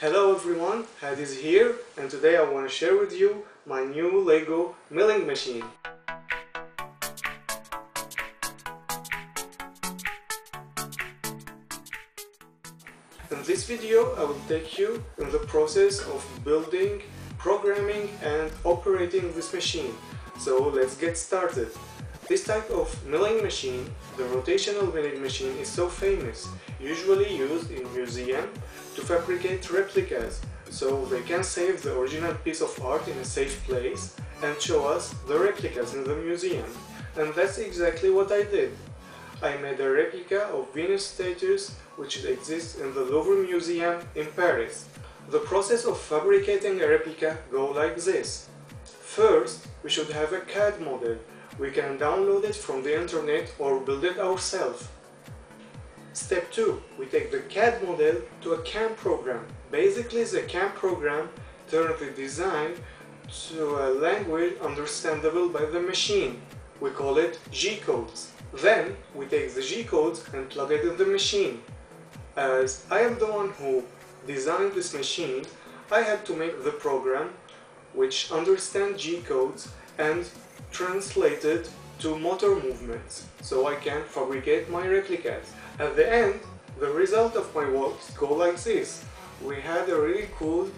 Hello everyone, Hadi is here and today I want to share with you my new Lego milling machine. In this video I will take you in the process of building, programming and operating this machine. So let's get started. This type of milling machine, the rotational milling machine is so famous, usually used in museum to fabricate replicas, so they can save the original piece of art in a safe place and show us the replicas in the museum. And that's exactly what I did. I made a replica of Venus statues which exists in the Louvre Museum in Paris. The process of fabricating a replica go like this. First, we should have a CAD model. We can download it from the internet or build it ourselves. Step 2. We take the CAD model to a CAM program. Basically, the CAM program turns the design to a language understandable by the machine. We call it G-codes. Then, we take the G-codes and plug it in the machine. As I am the one who designed this machine, I had to make the program which understands G-codes and translate it to motor movements so I can fabricate my replicas. At the end, the result of my work go like this. We had a really cool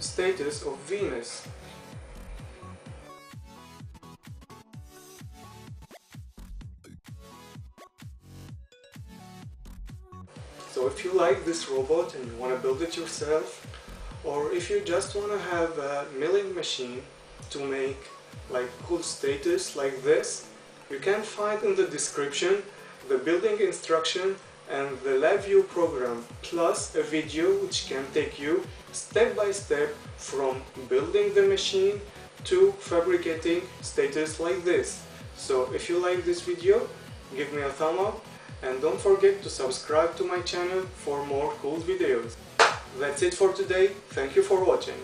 status of Venus. So if you like this robot and you want to build it yourself, or if you just want to have a milling machine to make like cool status like this, you can find in the description the building instruction and the LabVIEW program plus a video which can take you step by step from building the machine to fabricating status like this. So if you like this video, give me a thumb up and don't forget to subscribe to my channel for more cool videos. That's it for today, thank you for watching.